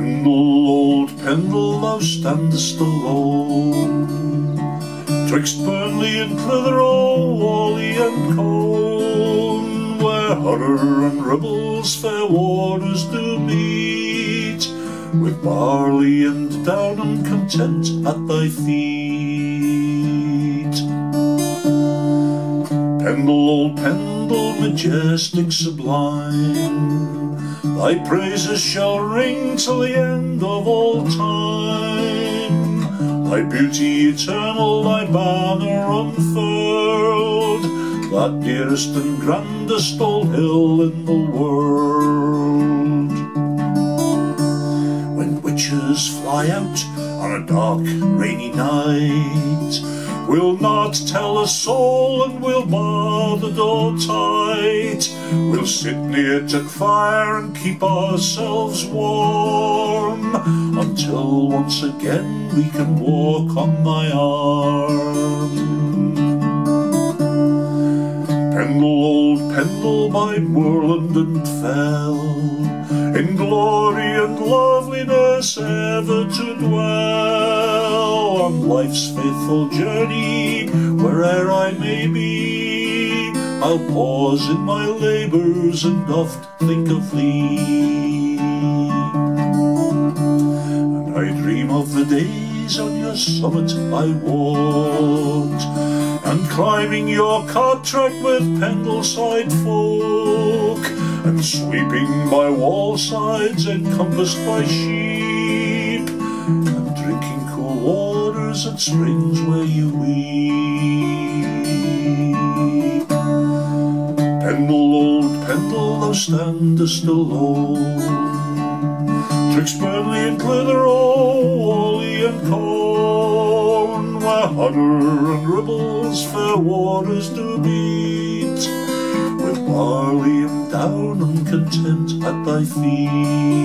Pendle, old Pendle, thou standest alone Twixt Burnley and Clitheroe, Whalley and Colne Where Hodder and Ribble's fair waters do meet With Barley and Downham content at thy feet. Pendle, old Pendle, majestic, sublime Thy praises shall ring till the end of all time. Thy beauty eternal, thy banner unfurled, that dearest and grandest old hill in the world. When witches fly out on a dark, rainy night, We'll not tell a soul and we'll bar the door tight. We'll sit near to fire and keep ourselves warm until once again we can walk on my arm. Pendle, old Pendle, my moorland and fell, in glory and loveliness ever to dwell life's faithful journey, where'er I may be. I'll pause in my labours and oft think of thee. And I dream of the days on your summit I walked, and climbing your cart track with Pendleside folk, and sweeping my wall sides encompassed by sheep, at springs where you weep. Pendle, old Pendle, thou standest alone, twixt Burnley and Clitheroe, Whalley and Colne, where Hodder and Ribble's fair waters do meet, with Barley and Downham content at thy feet.